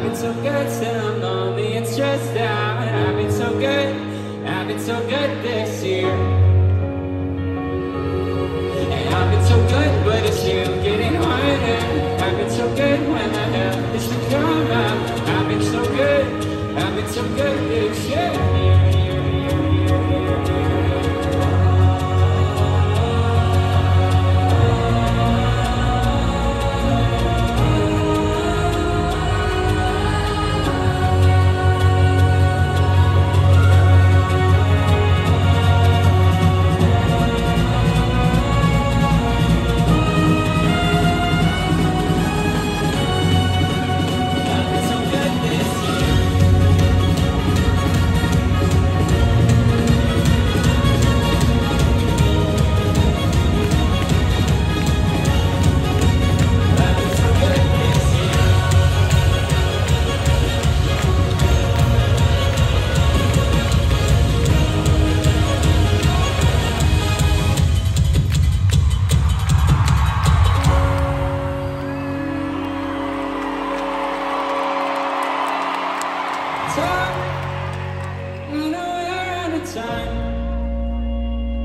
I've been so good till I'm lonely and stressed out. I've been so good, I've been so good this year. And I've been so good, but it's you getting harder. I've been so good when I have this drama. I've been so good, I've been so good this year.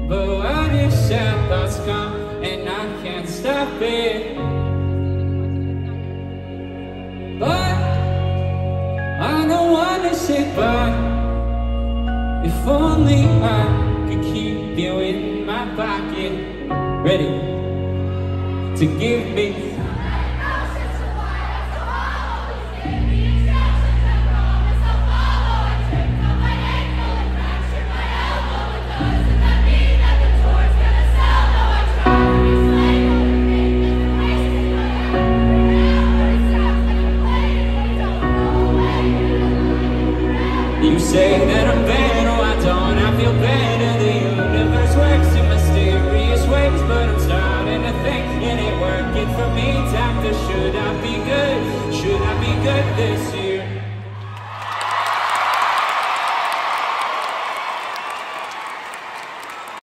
Wish sad thoughts come and I can't stop it. But I don't wanna say bye. If only I could keep you in my pocket, ready to give me. Say that I'm bad, oh I don't, I feel better The universe works in mysterious ways But I'm starting to think it ain't working for me Doctor, should I be good? Should I be good this year?